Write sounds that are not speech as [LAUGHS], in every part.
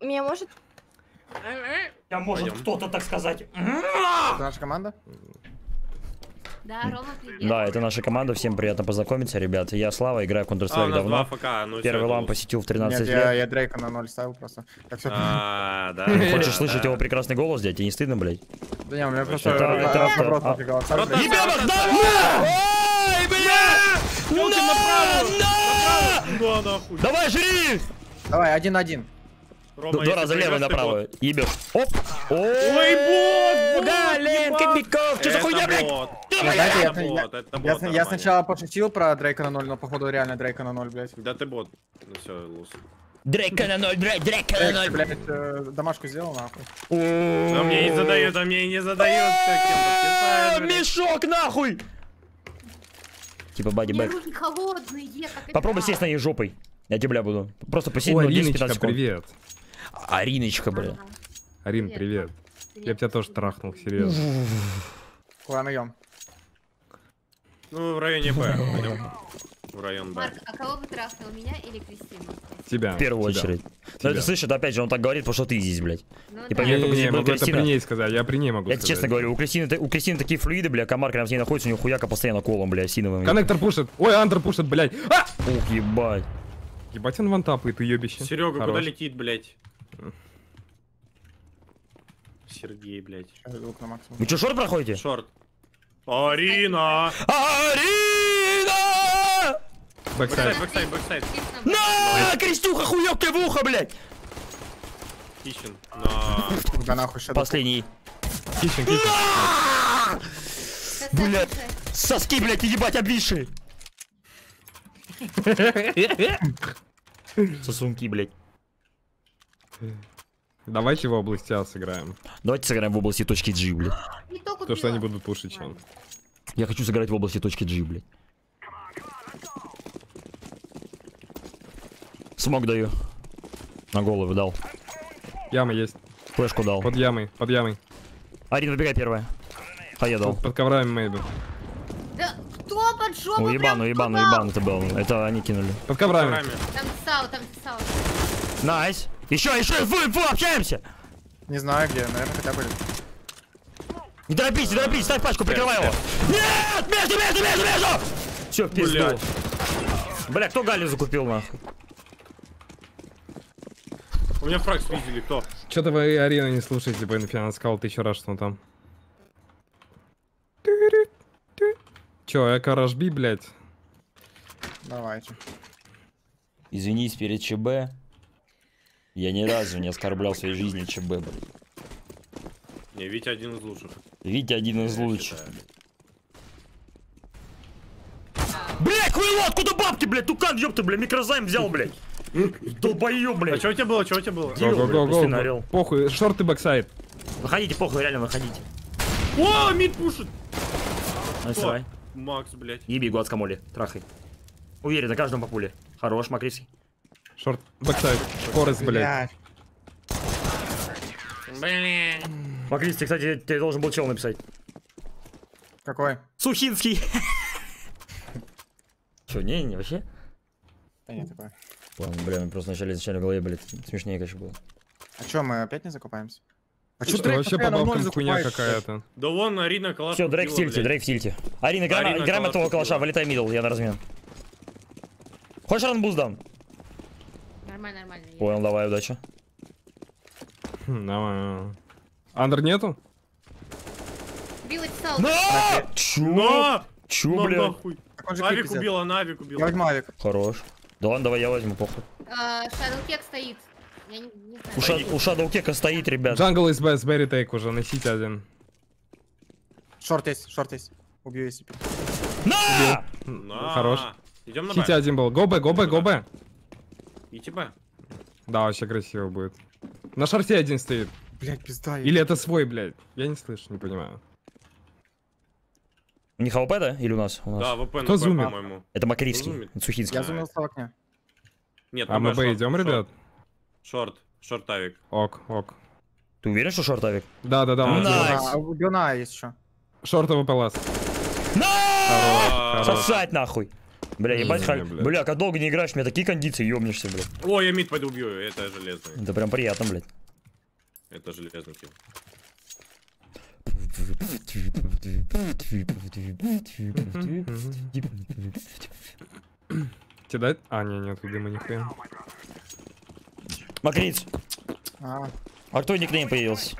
Меня может... Я может кто-то так сказать. Это наша команда? Да, Рома, привет. Да, это наша команда. Всем приятно познакомиться, ребят. Я Слава, играю в А, Counter-Strike два давно. ФК, ну Первый лам посетил в 13 Нет, лет. я, я Дрейка на ноль ставил просто. Так все. А, да. Хочешь да, слышать да. его прекрасный голос, дядь? Тебе не стыдно, блядь? Да не, у меня просто Это- это- это- а-. Ебенок, давай! Ой, бля! На! Нахуй. Давай, жри! Давай, один-один. Рома, Два раза ты направо. Ебешь. Оп! Ой, бот, бот, Да, Лен, ебать. Кобяков, что за хуйня, блядь? знаете, я, сначала пошутил про Дрейка на ноль, но походу реально Дрейка на ноль, блядь. Да ты бот. Ну все, лус. Дрейка на ноль, Дрейк, Дрейка на Дрейк, ноль. блядь, э, домашку сделал, нахуй. А мне не задают, а мне не задают. блядь. Мешок, нахуй! Типа, бади У меня бэк. руки холодные, как это Попробуй сесть на ней жопой. Я тебя буду. Просто посидеть, О, ну, 10-15 Ариночка, секунд. привет. Ариночка, бля. Ага. Арин, Привет. привет. Ты Я тебя тоже трахнул, серьезно. Куда наем? Ну, в районе Б. [LAUGHS] пойдем. В район Б. Марк, а кого бы трахнул, меня или Кристину? Тебя. В первую тебя. очередь. Тебя. это слышит, опять же, он так говорит, потому что ты здесь, блядь. Ну И да. понятно, Не, не, могу это Кристина. при ней сказать, я при ней могу Я сказать. честно говорю, у Кристины, у Кристины такие флюиды, бля, комар рядом с ней находится, у нее хуяка постоянно колом, бля, синовым. Коннектор пушит. Ой, андер пушит, блядь. А! Ух, ебать. Ебать он вантапает, уебище. Серега, куда Хорош. летит, блядь? Сергей, блядь. Звук на максимум. Вы что, short проходите? Short. Арина! Арина! Backside. Backside, backside, На! Крестюха, хуёк ты в ухо, блядь! Kitchen. На... Да нахуй, сейчас. Последний. Kitchen. красавица. Блядь. Соски, блядь, ебать, обвисшие. [LAUGHS] Сосунки, блядь. Давайте в области А сыграем. Давайте сыграем в области точки G, блядь. [GASPS] То, что они будут пушить, чем. Я хочу сыграть в области точки G, блядь. Смог даю. На голову дал. Яма есть. Флешку дал. Под ямой, под ямой. Арина, выбегай первая. А я дал. Под, под коврами мейби. Да кто под жопу Ну, ебан, ну, прям ебан, ну, попал? ебан это был. Это они кинули. Под коврами. Коврами. Там сау, там сау. Найс. Еще, еще, инфу, инфу, общаемся. Не знаю где, наверное, хотя бы. Не торопись, не торопись, ставь пачку, прикрывай его. Нет, между, между, между, между. Все, в пизду. Блядь. Бля, кто Галю закупил, нахуй? У меня фраг спиздили, кто? Что-то вы Арина не слушаете, типа Инфинанс сказал тысячу раз, что он там. Че, eco rush B, блядь? Давайте. Извинись перед ЧБ. Я ни разу не оскорблял в своей жизни ЧБ, блядь. Не, Витя один из лучших. Витя один из я лучших. Блять, хуйло, откуда бабки, блядь? Тукан, ёпта, блядь, микрозайм взял, блядь. Долбоёб, А блядь. что у тебя было, что у тебя было? Блядь, Go-go-go-go. пустынный орел. Похуй, short backside. Выходите, похуй, реально выходите. О, mid пушит! Насрай. Макс, блядь. Еби, гуакамоли, трахай. Уверен, на каждом по пуле. Хорош, Макриский. Short backside. Forest, блядь. Блин. Макриский, кстати, тебе должен был чел написать. Какой? Сухинский. Че, не, не, вообще? Да нет, такой. Ладно, бля, мне просто вначале изначально в голове, блядь, смешнее, конечно, было. А чё, мы опять не закупаемся? А чё Что, Дрейк вообще по бабкам хуйня какая-то. Да вон Арина калаш. Все, Дрейк в тильте. Дрейк в тильте. Арина, калаш этого калаша, вылетай мидл, я на размен. Хочешь ранбуз дам? Нормально, нормально. я- Понял, давай, удачи. Хм, Давай. Андер нету? Била сау. На! Чё? Чё, бля? нахуй. Же Авик убила, она авик Я убила. возьму авик. Хорош. Да ладно, давай я возьму, похуй. Shadowkek стоит. Я не, не знаю. У, Ша- у Shadow Кека стоит, ребят. Jungle из Бэс, Берри Тейк уже, носите один. Short есть, short есть. Убью если. На! На. Хорош. Идем на Сити один был. Go B, go B, go B. И тебя. Да, вообще красиво будет. На шарте один стоит. Блять, пизда. Или это свой, блядь? Я не слышу, не понимаю. У них AWP, да? Или у нас? У нас. AWP на Кто зумит? по-моему. Это это Сухинский. Я зумился в окне. Нет, А на мы Б идем, short. ребят? Short. Short авик. Ок, ок. Ты уверен, что short авик? Да, да, да. Nice. А, у Бёна есть еще. Short AWP last. На! А, Хорош. Сосать нахуй. Бля, ебать, блядь. Бля, как долго не играешь, у меня такие кондиции, ёбнешься, блядь. О, я mid пойду убью, это железный. Это прям приятно, блядь. Это железный тип. Тебе дать? А, не, нет, дыма нихуя. Макриц, А, а кто никнейм появился?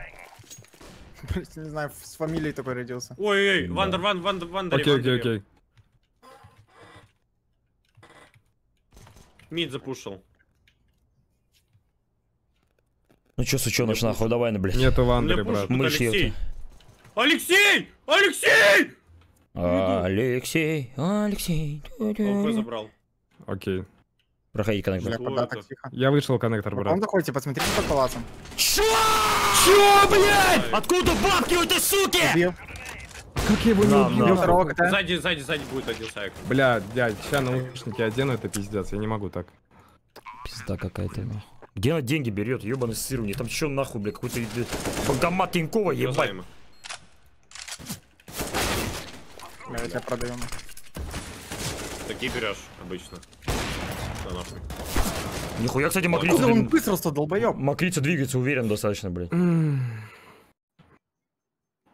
не знаю, с фамилией такой родился. Ой-ой-ой, Under, un, under, under. Окей, окей, окей. Mid запушил. Ну чё, сучёныш, нахуй, давай, ну, блядь. Нету в андере, брат. Мышь Алексей. Алексей! Алексей! Алексей, Алексей. ОП забрал. Окей. Проходи коннектор. Я вышел коннектор, брат. там заходите, посмотрите под палацем. Чё? Чё, блядь? Откуда бабки у этой суки? Как я его не убил? Сзади, сзади, сзади будет один сайк. Бля, дядь, сейчас наушники одену, это пиздец, я не могу так. Пизда какая-то. Где она деньги берет, ебаный сыр у них? Там чё нахуй, блядь, какой-то э, банкомат Тинькова, ебать. Бля, я тебя продаю. Такие берешь обычно. Да нахуй. Нихуя, кстати, Откуда Макрица, он быстро долбоёб? Макрица двигается уверенно достаточно, блядь.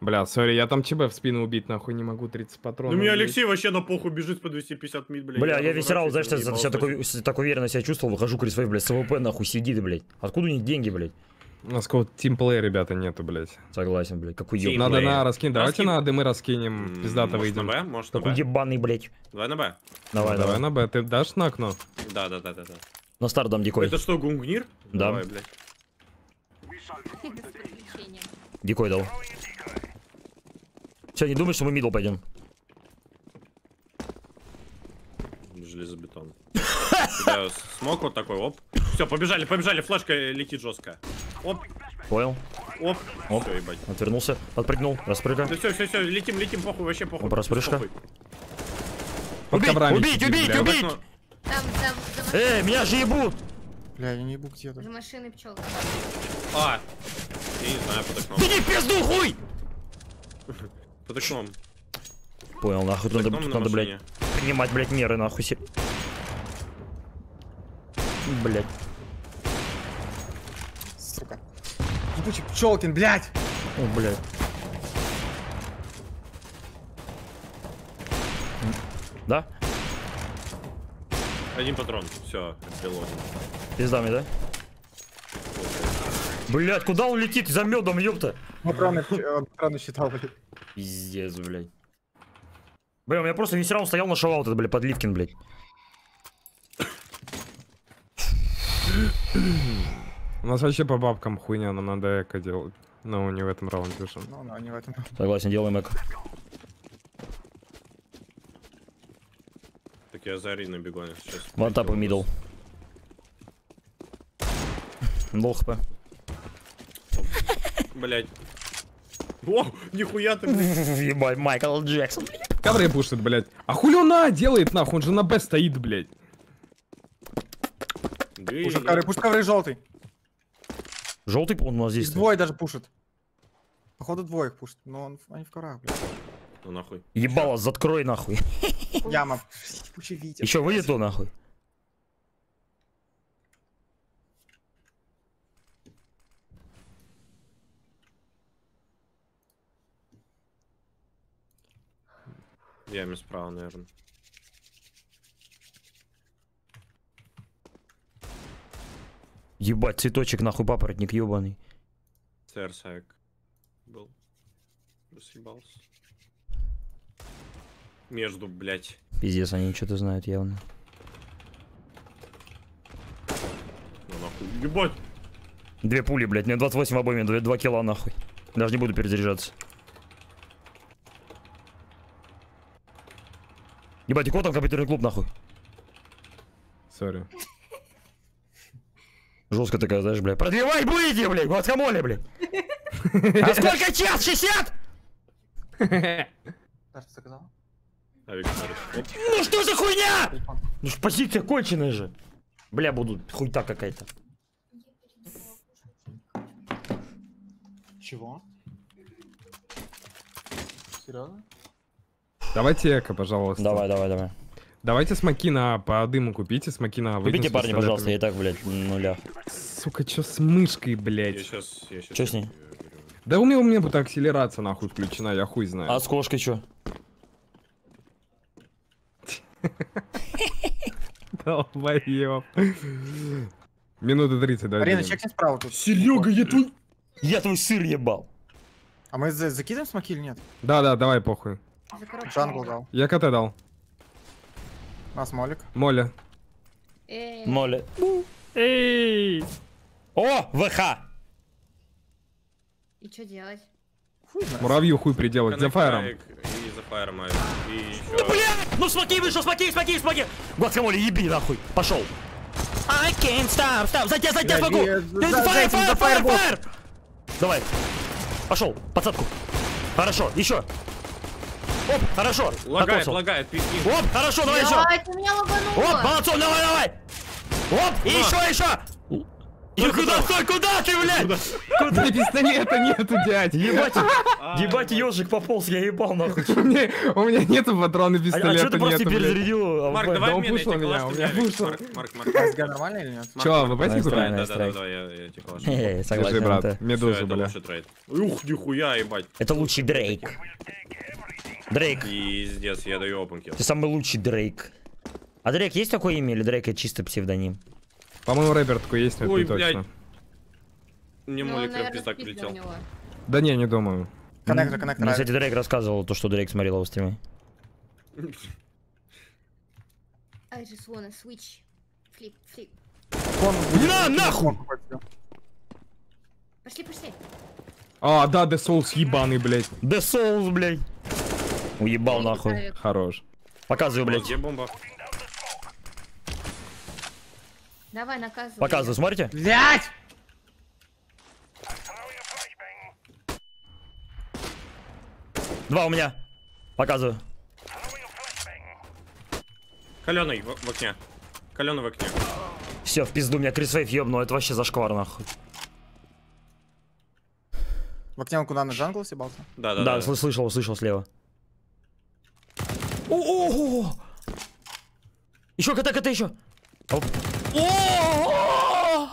Бля, сори, я там ЧБ в спину убить нахуй не могу, 30 патронов. Ну, мне. Алексей вообще на похуй бежит по 250 mid, блядь. Бля, я весь раунд, знаешь, не себя, с- так уверенно себя чувствовал, выхожу к своей, блядь, с AWP нахуй сидит, блядь. Откуда у них деньги, блядь? У нас какого-то тимплея, ребята, нету, блядь. Согласен, блядь, какой Тим. еб... Надо на раскинь, давайте Раскинь. на дымы раскинем, пиздато может выйдем. на Б, может на Какой Б. ебаный, блядь. Давай на Б. Давай, Давай давай. на Б, ты дашь на окно? Да, да, да, да, да. На старт дам дикой. Это что, гунгнир? Да. Давай, блядь. Дикой дал. Все, не думаешь, что мы мидл пойдем? Железобетон. [LAUGHS] Смог вот такой, оп. Все, побежали, побежали, флешка летит жестко. Оп, Понял. оп. Оп. Все, ебать. Отвернулся, отпрыгнул, распрыга. Да все, все, все, летим, летим, похуй, вообще похуй. Оп, распрыжка. Убить, убить, сидит, убить, бля. убить! Ну, Там, там, за, Эй, меня же ебут! Бля, я не ебу где-то. за машиной пчелка. А, я не знаю, под окном. Ты не пизду, хуй! [LAUGHS] Под окном. Понял, нахуй, Под надо, окном тут на надо, блядь, машине. принимать, блядь, меры, нахуй, се... Блядь. Сука. Ебучий пчелкин, блядь! О, блядь. Да? Один патрон, все, релоад. Пиздами, да? Блядь, куда он летит? За медом, ёпта. Патроны, э, патроны считал, блядь. Пиздец, блядь. Бля, у меня просто весь раунд стоял на шоу этот, блядь, подливкин, блядь. У нас вообще по бабкам хуйня, нам надо eco делать. Но не в этом раунде уже. Ну, да, не в этом. Согласен, делаем eco. Так я за Ариной бегу сейчас. One tap и middle. Low hp. Блять. О, нихуя ты, блядь. [LAUGHS] Ебать, Майкл Джексон. Ковры пушит, блядь. А хули он А делает, нахуй? Он же на Б стоит, блядь. Пушит ковры, пушит ковры желтый. Желтый, он у нас Их здесь. двое даже пушит. Походу двоих пушит, но он, они в коврах, блядь. Ну нахуй. Ебало, заткрой нахуй. Яма. Еще выйдет то нахуй. Яме справа, наверное. Ебать, цветочек нахуй, папоротник ебаный. ЦР сайк был. Съебался. Между, блять. Пиздец, они что-то знают явно. Ну нахуй. Ебать. Две пули, блядь, мне 28 в обойме, 2, 2 кило нахуй. Даже не буду перезаряжаться. Ебать, и кого там компьютерный клуб нахуй? Сори. Жестко такая, знаешь, блядь. Продлевать будете, блядь, гуакамоле, [LAUGHS] блядь. А сколько час? 60? Да, что сказал? А. Ну что за хуйня? Ну ж позиция конченая же. Бля, буду хуйта какая-то. Чего? Серьезно? Давайте эко, пожалуйста. Давай, давай, давай. Давайте смоки на по дыму купите, смоки на выйдем Купите, парни, пожалуйста, я и так, блядь, нуля. Сука, чё с мышкой, Я блядь? сейчас, я сейчас. Чё с ней? Да у меня, у меня будто акселерация нахуй включена, я хуй знаю. А с кошкой чё? Долбоёб. Минуты 30, да. Арина, делаем. чекни справа тут. Серега, я твой... Я твой сыр ебал. А мы за- закидываем смоки или нет? Да, да, давай, похуй. Коробку. Jungle дал. Я КТ дал. На смолик. Моля. Эй, Моля. Эй! О, WH! И что делать? Муравью хуй приделать. За фаером. И за фаером, а, и еще. Блядь! Ну смотри, вышел, смотри, смотри, смотри! Гуакамоле, еби нахуй, пошел. I can't stop, stop, за тебя, за тебя смогу! за- Fire, fire, за fire, fire! Давай, пошел, подсадку. Хорошо, еще. Оп, хорошо. Лагает, Покосил. лагает, пизди. Оп, хорошо, давай еще. Оп, молодцом, давай, давай. Оп, и еще, еще. И куда, стой, куда ты, блядь? Да пистолета нету, дядь. Ебать, А, ебать, ежик пополз, я ебал нахуй. [LAUGHS] У меня, у меня нету патрона А, а пистолета, что ты просто перезарядил? Марк, давай тебе меня, калаш у меня пушил. Марк, Марк, Марк. А нормально или нет? Чё, вы пойти трай, Да, да, да, я, я тебе Держи, Согласен, брат. это бля. Ух, нихуя, ебать. Это лучший Дрейк. Дрейк, Пиздец, я даю опенки. ты самый лучший Дрейк. А Дрейк есть такое имя или Дрейк это чисто псевдоним? По-моему, рэпер такой есть, но это Ой, не точно. блядь. Мне Ну, молик пиздак прилетел. Да не, не думаю. Коннектор, коннектор. Мне, кстати, Дрейк рассказывал то, что Дрейк смотрел его стриме. I just wanna switch. Flip, flip. На, нахуй! Пошли, пошли. А, да, The Souls ебаный, блядь. The Souls, блядь. Уебал нахуй. Хорош. Показывай, блядь. Где бомба? Давай, наказывай. Показывай, смотрите. Блять! Два у меня. Показываю. Каленый в, в окне. Каленый в окне. Все, в пизду меня Крисвейв ебнул, это вообще зашквар нахуй. В окне он куда на джангл съебался? Да, да, Да, да. сл- слышал, слышал слева. О, Еще КТ, КТ еще. О!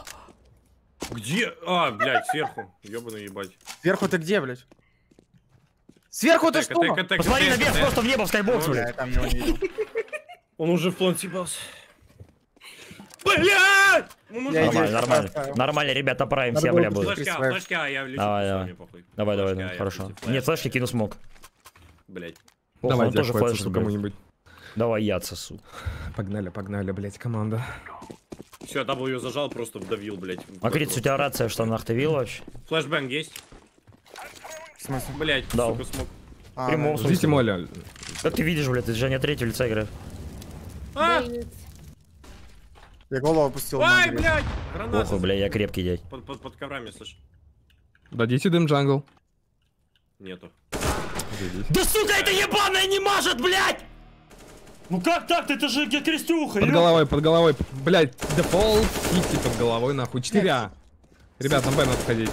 Где? А, блядь, сверху. Ёбаный ебать. Сверху ты где, блядь? Сверху ты что? Посмотри наверх, просто в небо в скайбокс, Ну, Бля, блядь. Он уже в флон съебался. Блядь! Ну, ну. Нормально, нормально. Нормально, ребята, правимся, Надо бля, было буду. послушать. Флешка, флешка, я лечу, Давай, давай. Давай, давай, хорошо. Нет, флешки кину смог. Блядь. Похуй, Давай, он тоже дякую, флеш, отсосу блядь. кому-нибудь. Давай я отсосу. Погнали, погнали, блядь, команда. Все, W зажал, просто вдавил, блядь. А Крит, у тебя рация в штанах ты видел вообще? Флэшбэнг есть? В смысле? Блядь, Дал. сука, смог. А, Прямом смысле. Ждите, Моля. Как ты видишь, блядь, ты же не третьего лица играешь. А! Я голову опустил. Ай, блядь! Граната. Похуй, бля, я крепкий дядь. Под, под, под коврами, слышь. Дадите дым джангл. Нету. Да сука, это ебаная не мажет, блядь! Ну как так? Это же где крестюха, Под головой, под головой. Блядь, дефолт, сити под головой, нахуй. 4А. Ребят, на Б надо сходить.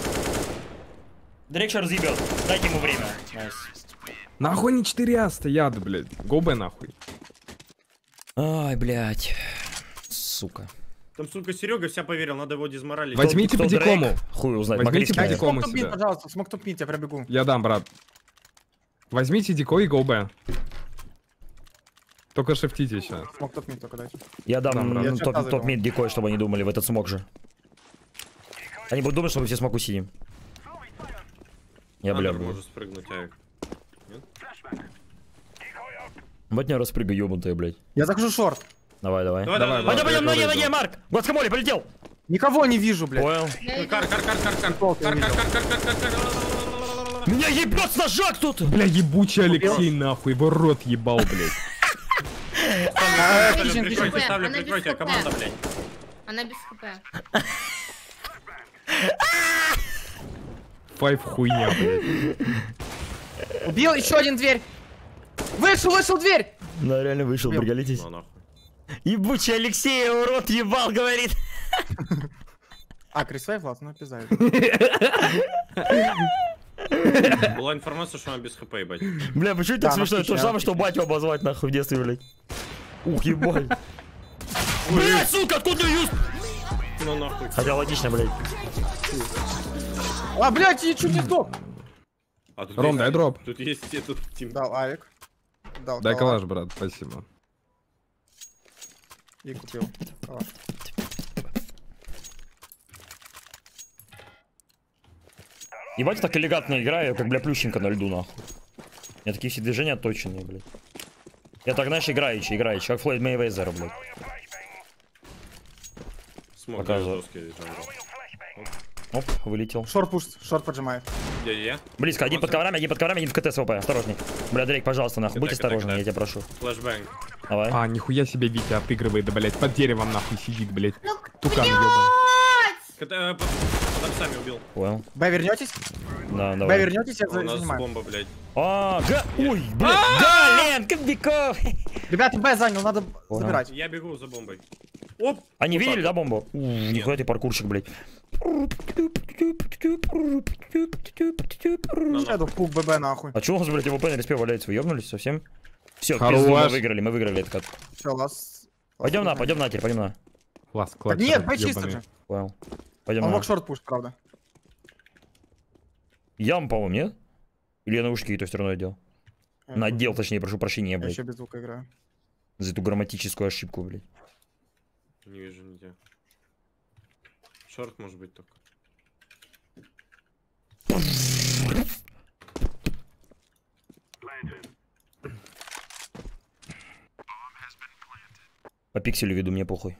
Дрейк сейчас разъебет. Дайте ему время. Найс. Нахуй не 4А стоят, блядь. Go B нахуй. Ай, блядь. Сука. Там, сука, Серега вся поверил, надо его дизморалить. Возьмите по дикому. Хуй узнать. Возьмите по дикому. Себя. пожалуйста, smoke тупит, я пробегу. Я дам, брат. Возьмите дикой и go B. Только шифтите сейчас. Смок тупит только дайте. Я дам Да, ну, Я топ, заказываю. топ мид дикой, чтобы они думали в этот смог же. Они будут думать, что мы все смоку сидим. Я, бля, может спрыгнуть, а Вот не распрыгай, ёбнутая, блядь. Я захожу шорт. Давай, давай. Давай, Давай, давай. Пойдем, пойдем, ноги, ноги. Марк! Гуацкамоле, полетел! Никого не вижу, блядь. Понял. Я иду. Кар, кар, кар, кар, кар. Толк Кар, не кар, видел. кар, кар, кар, кар, кар. Меня ебет с ножа кто-то! Бля, ебучий Алексей, нахуй. Его рот ебал, блядь. А, прикройте, ставлю, Она без прикройте, ХП. команда, блядь. Она без хп. Файв хуйня, блядь. Убил еще один дверь. Вышел, вышел дверь. Да, реально вышел, Убил. приколитесь. Ну. Ебучий Алексей, его рот ебал, говорит. А, Крисвейв, ладно, ну пизда. [LAUGHS] [LAUGHS] Была информация, что она без хп, ебать. Бля, почему так смешно? То же самое, что батю обозвать нахуй в детстве, блядь. Ух, ебать. Блять, сука, откуда юз? Ну нахуй. Хотя логично, блядь. А, блядь, я чуть не сдох. А тут Ром, есть- дай дроп. Тут есть этот тим. Дал Авик. Дал Дай калаш. калаш, брат, спасибо. И купил. калаш. Ебать, я так элегантно играю, как, бля, плющенко на льду, нахуй. У меня такие все движения точные, блядь. Я так, знаешь, играючи, играючи, как Флойд Мейвезер, блядь. Smoke Показываю. Оп, вылетел. Short push, short поджимает. Я-я. Близко, один под коврами, один под коврами, один в КТ с AWP, осторожней. Бля, Дрейк, пожалуйста, нахуй, будь так. я тебя прошу. Flashbang. Давай. А, нихуя себе Витя отыгрывает, да, блядь, под деревом нахуй сидит, блядь. Ну, Тукан ебан. Ката- под псами убил. Понял. Б вернетесь? Да, Б давай. вернетесь, я У за- нас занимаю. бомба, блядь. А, га... Ой, блядь, Гален, Кобяков. Ребята, Б занял, надо Понял. забирать. Я бегу за бомбой. Оп! Они Вот видели, так да, бомбу? У, Нихуя ты паркурщик, блядь. Шеду пук ББ нахуй. А чё у нас, блядь, ВП на респе валяется? Вы ёбнулись совсем? Все, пизду, мы выиграли, мы выиграли этот кат. Все, лас. Пойдем на, пойдем на, теперь пойдем на. Класс, Так класс. нет, Б чисто же. Понял. Пойдем Он мог шорт пуш, правда. Ям, по-моему, нет? Или я наушники той стороной одел? На отдел, точнее, прошу прощения, Я блядь. еще без звука играю. За эту грамматическую ошибку, блядь. Не вижу нигде. Шорт может быть только. По пикселю веду, мне похуй.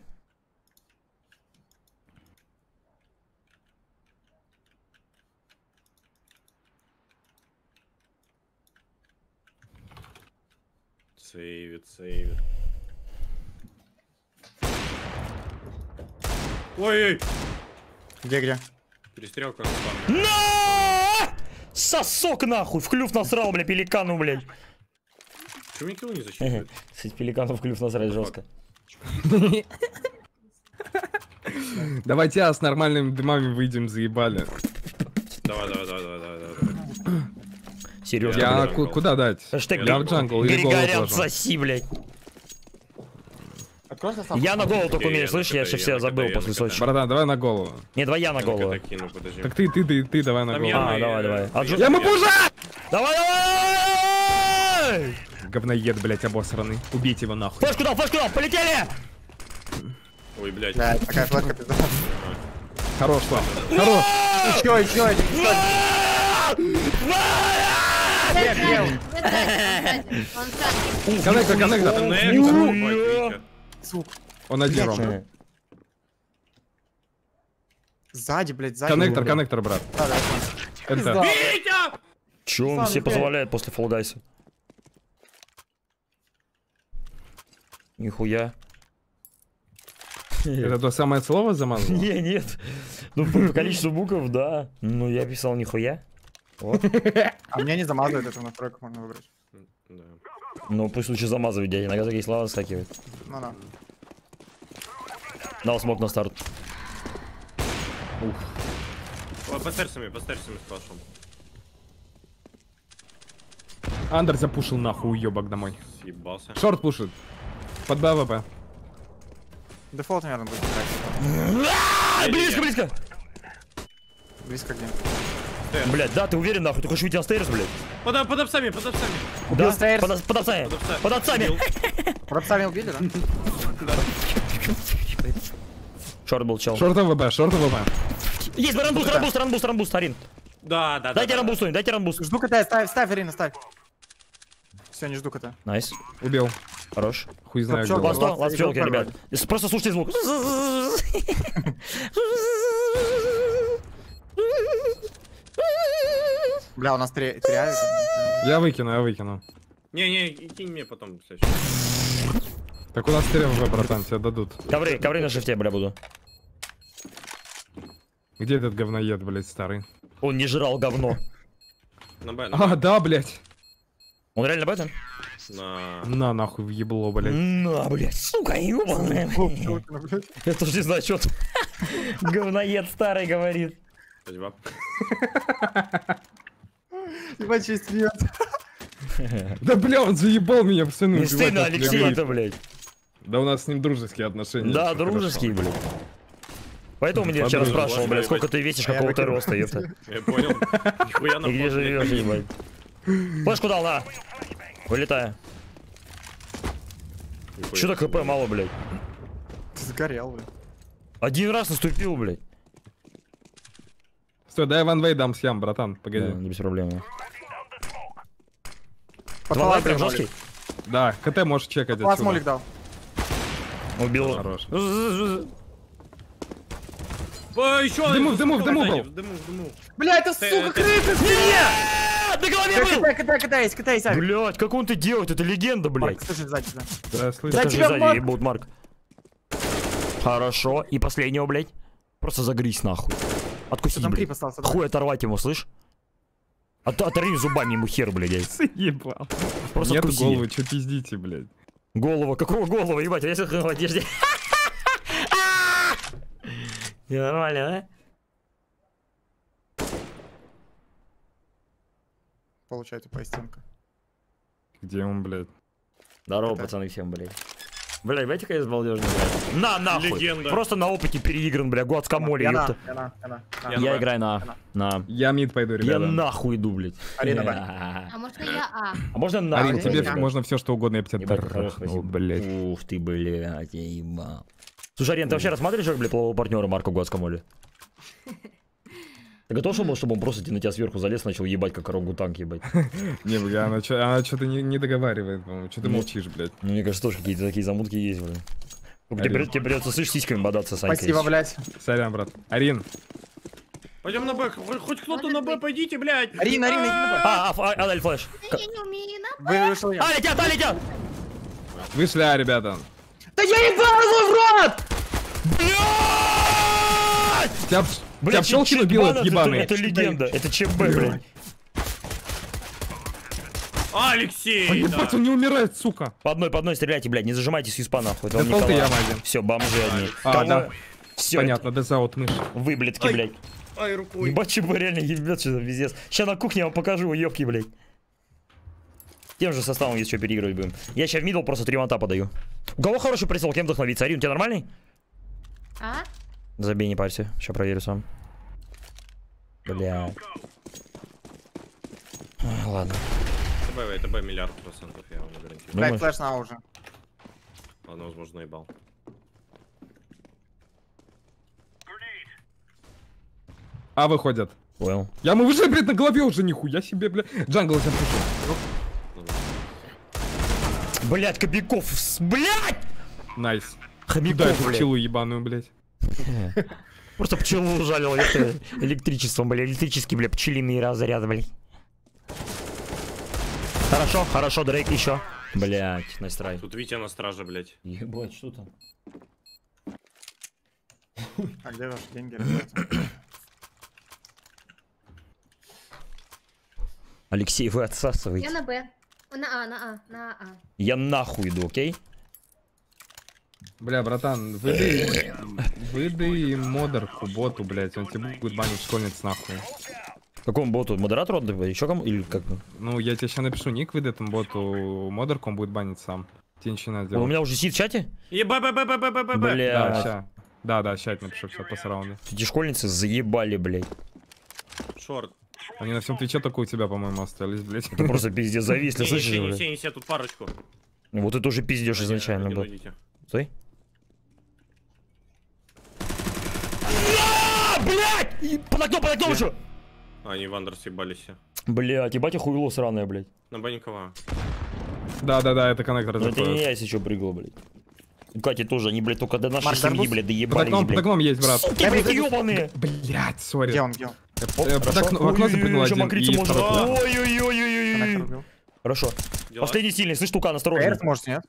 Сейвит. Ой-ой! Где, где? Перестрелка на! Сосок нахуй! В клюв насрал, бля, пеликану, блядь. Почему никого не засчитывает? Кстати, пеликану в клюв насрать жестко. Давайте а с нормальными дымами выйдем, заебали. Давай, давай, давай, давай, давай. Серьезно, Я блядь. ку- куда дать? Хэштег Я в джангл или голову Григорян положу? соси, блядь. Состав. Я на голову только умею, слышишь, я я все забыл после Сочи. Братан, давай на голову. Не, два я на голову. Так, подожди. Так ты, ты, ты, ты давай на Там голову. А, давай, давай. А Я ему пужа! Давай, давай! Говноед, блядь, обосранный. Убейте его нахуй. Флешку дал, флешку дал, полетели! Ой, блядь. Блядь, такая флешка пизда. Хорош, Слав. Хорош. Еще, еще один. Коннектор, коннектор. Звук. Он один, Ром. Сзади, блядь, сзади. Коннектор, коннектор, брат. Понял. Витя! Че он себе блядь. позволяет после фолгайса? Нихуя. [LAUGHS] Это то самое слово замазал? Не, нет. Ну, по количеству букв, да. Ну, я писал нихуя. Вот. А мне не замазывает это, на тройку можно выбрать. Да. Ну, пусть лучше замазывает дядя. Иногда такие слова скакивают. Ну да. Дал smoke на stairs. О, Под апсами, под апсами с флешом. Under запушил нахуй уебок домой. Съебался. Short пушит. Под БВП. Дефолт, наверное, будет близко, близко! Близко где. Блять, да, ты уверен, нахуй? Ты хочешь выйти на stairs, блядь? Под, под апсами, под апсами. Да? stairs. Под, под апсами. Под апсами. Под. Пропсами убили, да? Short был чел. Short AWP, short AWP. Есть, ранбуст, ранбуст, ранбуст, ранбуст, Арин. Да, да, да. Дайте да, run boost, Сонь, дайте run boost. Жду КТ, ставь, ставь, Ирина, ставь. Все, не жду КТ. Nice, Убил. хорош. Хуй. Last, last, идёт челки, второй. ребят. Просто слушайте звук. [LAUGHS] Бля, у нас три, три авика. Я выкину, я выкину. Не, не, и кинь мне потом. следующий. Так у нас три АВБ, братан, тебе дадут. Ковры, ковры на шифте, бля, буду. Где этот говноед, блядь, старый? Он не жрал говно. На Б, на Б. А, да, блядь. Он реально этом? На... На, нахуй, въебло, блядь. На, блядь, сука, ёбаная. Я тоже не знаю, что тут. [LAUGHS] Говноед старый говорит. Спасибо. Ебать, честь смеет. [LAUGHS] Да, бля, он заебал меня, пацаны. Не стыдно, Алексей, это, блядь. Да у нас с ним дружеские отношения. Да, дружеские, блядь. Поэтому меня вчера спрашивал, блядь, сколько ты весишь, А я какого ты роста, ёпта. [LAUGHS] Я понял. Нихуя на И где живешь, блядь. ебать. Флешку дал, на. Вылетаю. Что-то себе. хп мало, блядь. Ты сгорел, блин. Один раз наступил, блядь. Стой, дай Ван Вей дам схем, братан, Да, погоди. не без проблем. Под Два молик. жесткий. Да, КТ можешь чекать отсюда. молик дал. Убил. Хорош. А, еще В дыму, в дыму, в дыму был. В дыму, в дыму. Бля, это Ты- сука ты- крыса! Нет! На голове был! КТ, КТ, КТ есть, КТ есть, Авик. Блять, как он это делает? Это легенда, блядь. Марк, слышишь сзади. Да. Да Скажи тебя сзади, ебут, Марк. Хорошо. И последнего, блядь. Просто загрись нахуй. Откусить, Там блядь. остался. да. Хуй оторвать ему, слышь? От, оторви зубами ему хер, блядь. ей. Ебал. Просто Нету откуси. головы, что пиздите, блядь. Голова, какого голова, ебать, я сейчас в одежде. [LAUGHS] Нормально, Получается пластинка. Где он, блядь? да? Здорово, пацаны, всем, блядь. Блядь, знаете, какая балдежная, блядь? На, нахуй! Легенда. Просто на опыте переигран, бля, Я на, ёпта. я на, я на. Я Я на. играю на, на. Я мид пойду, Я ребята. нахуй иду, блядь. Арина, Б. [LAUGHS] А может я А? А можно на? Арин, Арина, тебе можно все что угодно, я бы тебя трахнул, блядь. Ух ты, блядь, я ебал. Слушай, Арен, ты вообще рассматриваешь, как, блядь, плавого партнера Марка Гуацкамоле? Ты готов был, чтобы он просто на тебя сверху залез, начал ебать, как орангутанг ебать? [LAUGHS] Не, бля, она что-то не, договаривает, по-моему. Что ты молчишь, блядь? Ну, мне кажется, тоже какие-то такие замутки есть, блядь. Только тебе, Арин. придется, слышь, сиськами бодаться, Санька. Спасибо, блядь. Сорян, брат. Арин, Пойдем на Б, хоть кто-то на Б, пойдите, блядь. Арина, Арина, иди на Б. А, а, а, дали флеш. Я не умею на Вы- Вышел я. А, летят, а, летят! вышли, а, ребята. Да я ебал его в рот! Блядь! Тебя, в- тебя Блядь, в щелкину Чебан, бил это- ебаный. Это легенда, это ЧБ, блядь. А, Алексей, Ебать, да. он не умирает, сука. По одной, по одной стреляйте, блядь, не зажимайте с юспа, нахуй. и Николай. я один. Все, бомжи одни. А, да. Все, Понятно, дезаут мышь. выблетки, Ай. блядь. Ай, рукой. Ебать, ЧБ реально ебет, что-то пиздец. Сейчас на кухне я вам покажу, уебки, блядь. Тем же составом, если что, переигрывать будем. Я сейчас в мидл просто три монта подаю. У кого хороший прицел, кем вдохновиться? Арин, у тебя нормальный? А? Забей, не парься. Сейчас проверю сам. Бля. А, Ладно. ТБ, это B миллиард процентов, я вам гарантирую. Блядь, flash на уже. Ладно, возможно, ебал. А, выходят. Понял. Я мы вышли, блядь, на голове уже нихуя себе, блядь. Jungle я пишу. Блять, Кобяков, с- блять! Nice. Куда Хомяков, эту блядь. пчелу ебаную, блядь? [LAUGHS] Просто пчелу ужалил это электричеством, бля, электрический, бля, пчелиный разряд, блядь. Хорошо, хорошо, Дрейк еще. Блять, настрай. Тут Витя на страже, блядь. Ебать, что там? А где ваши деньги? Алексей, вы Я отсасываете. на Б. На А, на А, на А. Я нахуй иду, окей? Бля, братан, выдай, выдай модерку боту, блядь, он тебе будет банить школьниц нахуй. Какому боту? Модератору отдавай? Еще кому? Или как? Ну, я тебе сейчас напишу ник, выдай этому боту модерку, он будет банить сам. Тебе ничего не надо Он у делать. меня уже сидит в чате? И Б, Б, Б, Б, Б, Б, Б, Б. Да, Бля, ща. Да, да, ща напишу все по раунду. эти школьницы заебали, блядь. Шорт. Они на всем твиче только у тебя, по-моему, остались, блядь. Это просто пиздец зависли, Не, слышишь? не, не, блядь? не, не, тут парочку. Вот это уже пиздешь изначально был. Стой. А, Блять! Под окном, под окном еще! А, они Вандер съебались все. Блять, ебать, я хуйло сраное, блядь. На Б никого. Да, да, да, это коннектор Ну это не я, если что, прыгал, блядь. И Катя тоже, они, блядь, только до нашей Марк, семьи, блядь, доебались, окном, под блядь. окном есть, брат. Суки, блядь, ебаные! Блять, сори. Где он, где он? Э, окно- в окно запрыгнул Еще один, и Ой-ой-ой-ой-ой. Хорошо. Последний сильный, слышь, тукан, осторожно. Эрт можете, нет?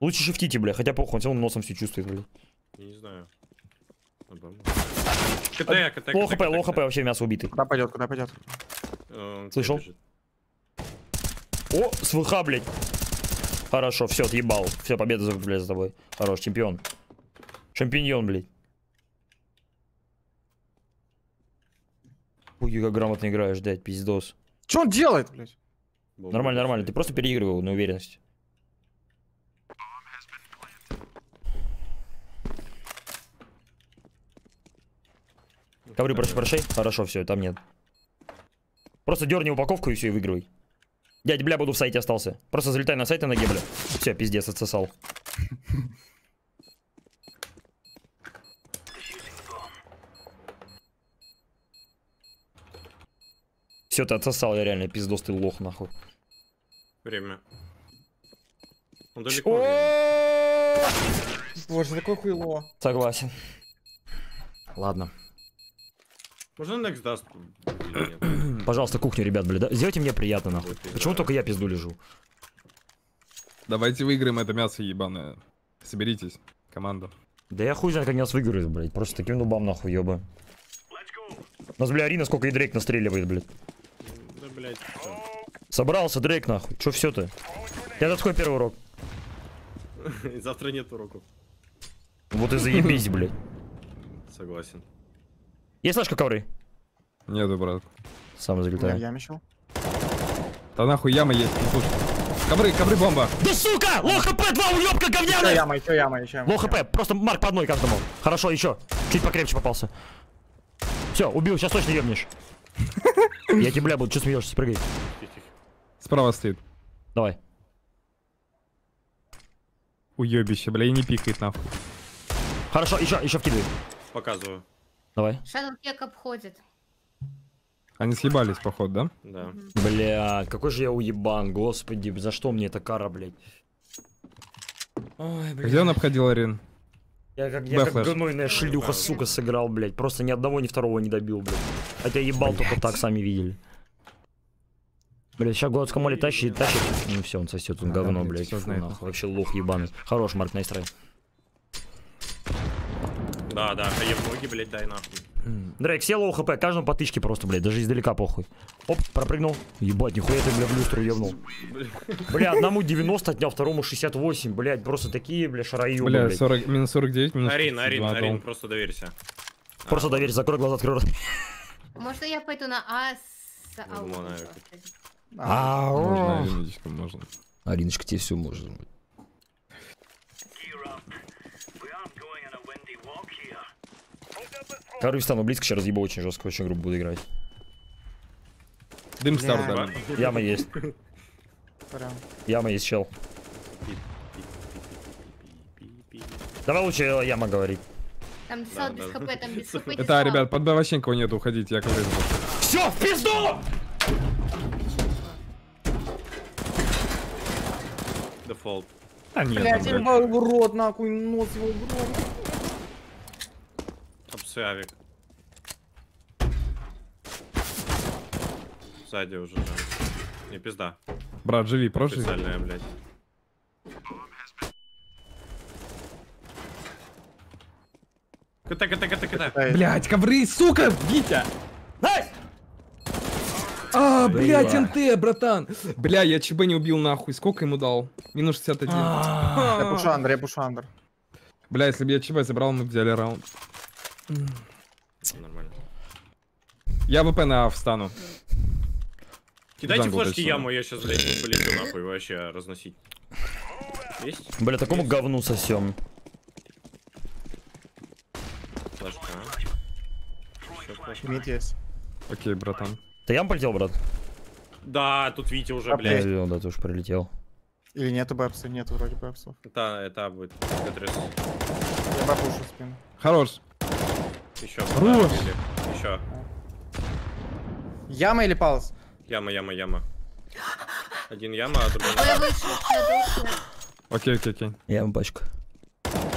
Лучше шифтите, бля, хотя похуй, он все равно носом все чувствует, блядь. Я Не знаю. КТ, КТ, Low hp, low hp, вообще мясо убитый. Куда пойдет, куда пойдет? Э, Слышал? О, с ВХ, блядь. Хорошо, все, отъебал. Все, победа за, блядь, за тобой. Хорош, чемпион. Шампиньон, блядь. Ой, как грамотно играешь, дядь, пиздос. Что он делает, блядь? Нормально, нормально. Ты просто переигрывал на уверенность. Ковры против паршей? Хорошо, все, там нет. Просто дерни упаковку и все, и выигрывай. Дядь, бля, буду в сайте остался. Просто залетай на сайт и ноге, бля. Все, пиздец, отсосал. Все, ты отсосал, я реально пиздостый лох, нахуй. Время. Он далеко. Боже, такое хуйло. Согласен. Ладно. Можно next даст? или нет? [CLEARS THROAT] Пожалуйста, кухню, ребят, бля, да? Сделайте мне приятно, нахуй. Почему только я пизду лежу? Давайте выиграем это мясо ебаное. Соберитесь, команда. Да я хуй знает, как нас выиграет, блядь. Просто таким нубам нахуй, ёба. Нас, бля, Арина сколько и Дрейк настреливает, блядь. Да, блядь. Собрался Дрейк, нахуй. Чё все ты? Я тут такой первый урок. [LAUGHS] Завтра нет уроков. Вот и заебись, [LAUGHS] блядь. Согласен. Есть флешка ковры? Нету, брат. Сам Я залетаю. я мечу. Да нахуй яма есть, не слушай. Ковры, ковры, бомба. Да сука! Лох хп, два уёбка Еще говняная! яма, еще яма, еще яма. Лох хп, просто марк по одной каждому. Хорошо, еще. Чуть покрепче попался. Все, убил, сейчас точно ёбнешь. [LAUGHS] Я тебе, бля, буду, что смеешься, прыгай. Справа стоит. Давай. Уебище, бля, и не пикает нахуй. Хорошо, еще, еще вкидывай. Показываю. Давай. Shadow Кек обходит. Они съебались, походу, да? Да. Бля, какой же я уебан, господи, за что мне эта кара, блядь? Ой, Где он обходил Арин? Я как, я как гнойная шлюха, сука, сыграл, блядь. Просто ни одного, ни второго не добил, блядь. Хотя ебал только так, сами видели. Блядь, сейчас Голодскому моли тащит, тащит. Ну все, он сосет, он Да, говно, блядь, блядь. Фу, нахуй, Вообще лох ебаный. Хорош, Марк, найстрай. Да, да, а я в ноги, блядь, дай нахуй. Дрейк, сел лоу хп, каждому по тычке просто, блядь, даже издалека похуй. Оп, пропрыгнул. Ебать, нихуя ты, бля, в люстру ебнул. Бля, одному 90 отнял, второму 68, блядь, просто такие, бля, шароёбы, Бля, блядь. 40, минус 49, минус Арин, Арин, 32 Арин, просто доверься. Просто доверь, закрой глаза, открой рот. Можно я пойду на А с... На Эвик. Можно, Ариночка, можно. Ариночка, тебе все можно. Короче, стану близко, сейчас разъебу очень жестко, очень грубо буду играть. Дым стар Бля. дали. Яма есть, Прям. яма есть, чел. Давай лучше яма говорить. Там Да, без да. хп, там без [LAUGHS] хп Это, ребят, под вообще никого нет, уходите, я ковры забыл. Все, в пизду! Дефолт. А нет, Блять, ебал в рот, нахуй, нос его в рот. Опсы авик. Сзади уже же. Не пизда. Брат, живи, проживи. Специальная, блядь. Ката, ката, ката. Эй, Блять, ковры, сука, Витя! Nice! А, блять, Бля. NT, братан. Бля, я ЧБ не убил нахуй. Сколько ему дал? Минус 61. Я пушу under, я пушу under. Бля, если бы я ЧБ забрал, мы взяли раунд. Нормально. Я ВП на А встану. Кидайте Jungle флешки точно. яму, я сейчас, блядь, полечу нахуй вообще разносить. Есть? Бля, такому говну сосем. Флешка, а? Ещё флешка. Мид есть. Окей, братан. Ты ям полетел, брат? Да, тут Витя уже, А, Я блядь. видел, да, ты уж прилетел. Или нету бэпса? Нету вроде бэпсов. Это, это будет. Я бэпушу спину. Хорош. Еще. Хорош. Еще. Яма или палс? Яма, яма, яма. Один яма, а другой... Ой, вышел. Окей, окей, окей. Ям пачку.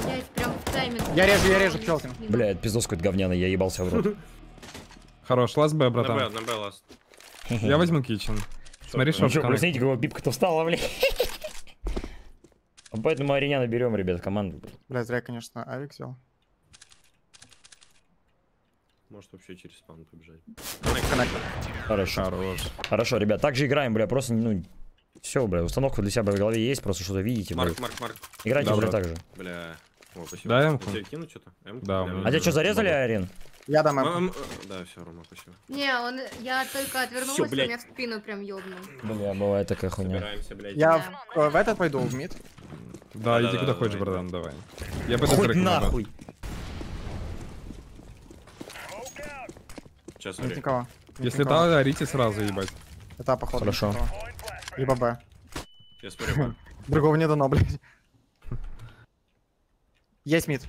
Блядь, прям в тайминг. Я режу, я режу, Келкин. Бля, это пиздос какой-то говняный, я ебался в рот. [LAUGHS] Хорош, ласт Б, На Б, братан. на Б ласт. Я возьму кичен. Смотри, что Ну что, какого пипка-то встала, бля. [LAUGHS] Поэтому Ареня наберем, ребят, команду. Бля, зря, конечно, авик взял. Может вообще через спаун побежать. Коннектор. Хорошо. Хорош. Хорошо, ребят, так же играем, бля, просто, ну, все, бля, установка для себя в голове есть, просто что-то видите, бля. Марк, Марк, Марк. Играйте, Да, бля, брат. так же. Бля. О, спасибо. Да, Эмку? Тебе кинуть что-то? Да, Бля, А тебя что, зарезали, Арен? Я дам М, эмку. м, э, Да, все, Рома, спасибо. Не, он, я только отвернулась, блядь. меня в спину прям ёбнул. Бля, бывает такая хуйня. Собираемся, блядь. Я в, э, в этот пойду, в мид. Да, иди куда хочешь, давай. братан, давай. Я пойду Хоть нахуй. Сейчас, Нет никого. Нет Если никого. да, орите сразу, ебать. Это походу. Хорошо. никого. Либо Б. Я смотрю. Б. [LAUGHS] Другого не дано, блядь. Есть мид.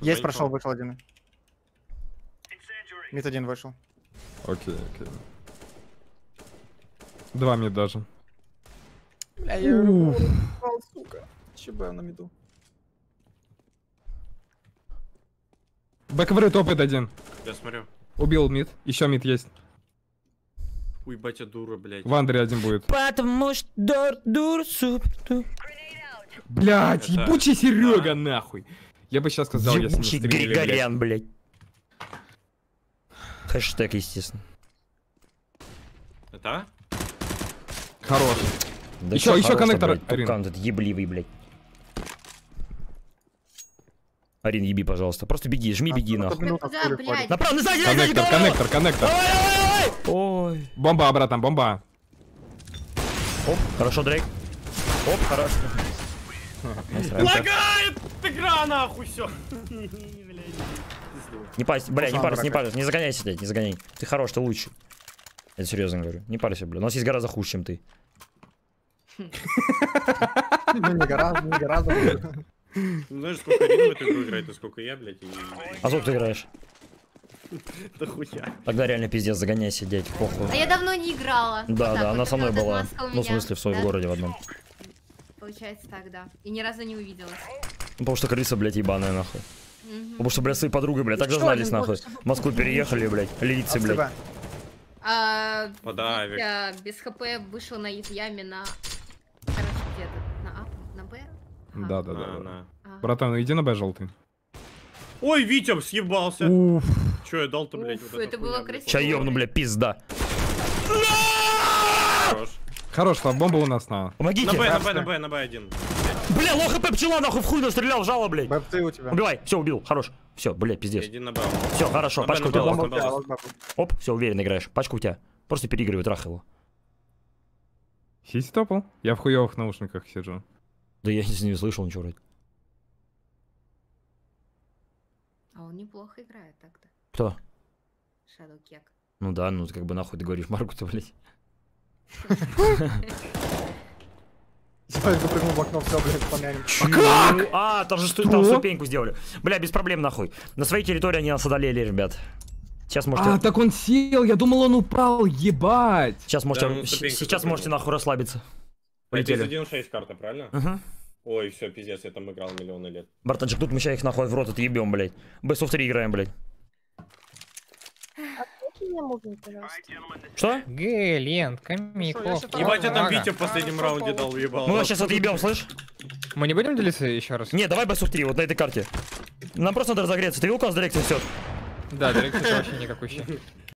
Есть прошел, вышел один. Мид один вышел. Окей, окей. Два мид даже. Бля, я сука. Еще Б на миду. Бэквры топает один. Я смотрю. Убил мид. Еще мид есть. Ой, батя дура, блядь. В андере один будет. Потому что дур, дур, супер, дур. Это- ебучий Серега, нахуй. Я бы сейчас сказал, если не Ебучий стрелили, блядь. Григорян, блядь. Хэштег, естественно. Это? Хорош. Да ещё хорошего, коннектор, блядь, Арин. Тукан этот ебливый, блядь. Арин, еби, пожалуйста. Просто беги, жми, беги, А, нахуй. блядь. ходит. Направо, на сзади, Коннектор, коннектор, коннектор. Ой. Бомба обратно, бомба. Оп, хорошо, Дрейк. Оп, хорошо. Лагает игра, нахуй, все. Не парься, бля, не парься, не парься, не загоняйся, блядь, не загоняй. Ты хорош, ты лучше. Я серьезно говорю. Не парься, бля. У нас есть гораздо хуже, чем ты. [LAUGHS] Ну, не гораздо, не гораздо. Знаешь, сколько Рин в эту игру играет, и сколько я, блядь, и... А сколько ты играешь? [LAUGHS] Да хуя. Тогда реально пиздец, загоняйся, дядь, похуй. А я давно не играла. Да, да, она со мной была. Ну, в смысле, в своем городе в одном. Получается так, да. И ни разу не увиделась. Ну, потому что крыса, блядь, ебаная, нахуй. Потому что, блядь, своей подругой, блядь, так знались, нахуй. В Москву переехали, блядь, лилицы, блядь. А, Подавик. Без хп вышел на яме на... Короче, где-то на А, на Б? Да, да, да. Братан, иди на Б желтый. Ой, Витя съебался. Уф. Че я дал-то, блядь, Уф, вот это было красиво. Чай ёбну, блядь, пизда. Хорош. Хорош, слава, бомба у нас на. Помогите. На Б, на Б, на Б, на Б один. Бля, лох хп пчела, нахуй, в хуй настрелял, жало, блядь. Бэп ты у тебя. Убивай, все, убил, хорош. Все, блядь, пиздец. Иди на Б. Все, хорошо, На пачка у тебя. Лох. Оп, все, уверенно играешь. Пачка у тебя. Просто переигрывай, трах его. Сиси топал? Я в хуёвых наушниках сижу. Да я не слышал ничего вроде. А он неплохо играет так-то. Кто? Shadow Kek. Ну да, ну ты как бы нахуй ты говоришь Марку-то, блядь. Я запрыгнул в окно, все, блядь, помянем. Как? А, там же сту- там Что? ступеньку сделали. Бля, без проблем нахуй. На своей территории они нас одолели, ребят. Сейчас можете... А, так он сел, я думал, он упал, ебать. Сейчас можете, ну, сейчас можете нахуй расслабиться. Полетели. 1.6 карта, правильно? Угу. Ой, все, пиздец, я там играл миллионы лет. Братанчик, тут мы сейчас их нахуй в рот отъебем, блядь. Best of 3 играем, блядь. Что? Глент, Камиков. Ебать, я там Ага. Витя в последнем раунде дал. Мы вас сейчас отъебем, слышь? Мы не будем делиться еще раз? Не, давай Best of 3, вот на этой карте. Нам просто надо разогреться. Ты видел, как с дирекцией все? Да, директор вообще никакущий.